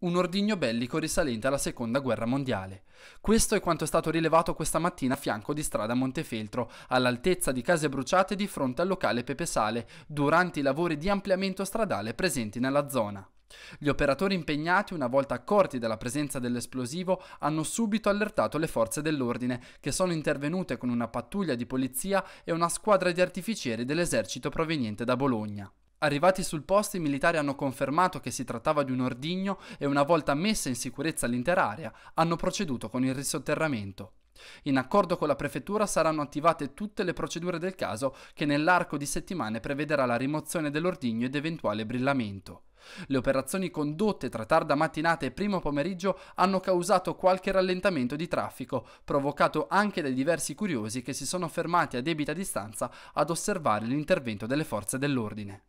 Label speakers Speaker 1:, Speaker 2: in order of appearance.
Speaker 1: un ordigno bellico risalente alla seconda guerra mondiale. Questo è quanto è stato rilevato questa mattina a fianco di strada Montefeltro, all'altezza di case bruciate di fronte al locale Pepe Sale, durante i lavori di ampliamento stradale presenti nella zona. Gli operatori impegnati, una volta accorti della presenza dell'esplosivo, hanno subito allertato le forze dell'ordine, che sono intervenute con una pattuglia di polizia e una squadra di artificieri dell'esercito proveniente da Bologna. Arrivati sul posto i militari hanno confermato che si trattava di un ordigno e una volta messa in sicurezza l'intera area hanno proceduto con il risotterramento. In accordo con la prefettura saranno attivate tutte le procedure del caso che nell'arco di settimane prevederà la rimozione dell'ordigno ed eventuale brillamento. Le operazioni condotte tra tarda mattinata e primo pomeriggio hanno causato qualche rallentamento di traffico, provocato anche dai diversi curiosi che si sono fermati a debita distanza ad osservare l'intervento delle forze dell'ordine.